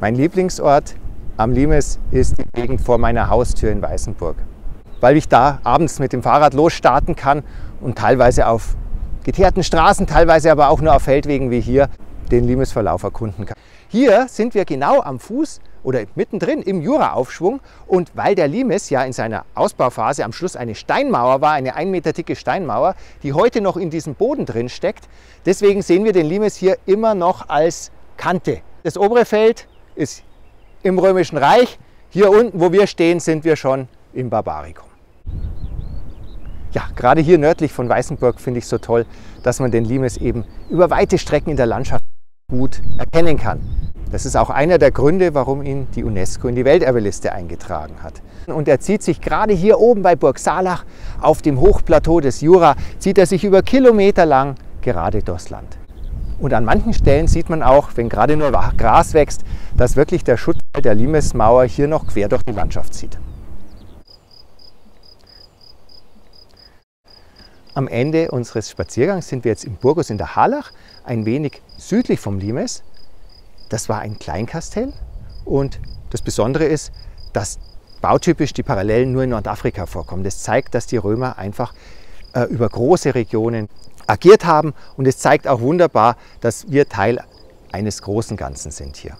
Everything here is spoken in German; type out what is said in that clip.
Mein Lieblingsort am Limes ist die Gegend vor meiner Haustür in Weißenburg, weil ich da abends mit dem Fahrrad losstarten kann und teilweise auf geteerten Straßen, teilweise aber auch nur auf Feldwegen wie hier den Limesverlauf erkunden kann. Hier sind wir genau am Fuß oder mittendrin im Juraaufschwung und weil der Limes ja in seiner Ausbauphase am Schluss eine Steinmauer war, eine ein Meter dicke Steinmauer, die heute noch in diesem Boden drin steckt, deswegen sehen wir den Limes hier immer noch als Kante. Das obere Feld ist im Römischen Reich. Hier unten, wo wir stehen, sind wir schon im Barbarikum. Ja, gerade hier nördlich von Weißenburg finde ich so toll, dass man den Limes eben über weite Strecken in der Landschaft gut erkennen kann. Das ist auch einer der Gründe, warum ihn die UNESCO in die Welterbeliste eingetragen hat. Und er zieht sich gerade hier oben bei Burg Salach auf dem Hochplateau des Jura, zieht er sich über Kilometer lang gerade durchs Land. Und an manchen Stellen sieht man auch, wenn gerade nur Gras wächst, dass wirklich der Schutz der Limesmauer hier noch quer durch die Landschaft zieht. Am Ende unseres Spaziergangs sind wir jetzt im Burgus in der Harlach, ein wenig südlich vom Limes. Das war ein Kleinkastell und das Besondere ist, dass bautypisch die Parallelen nur in Nordafrika vorkommen. Das zeigt, dass die Römer einfach äh, über große Regionen agiert haben und es zeigt auch wunderbar, dass wir Teil eines großen Ganzen sind hier.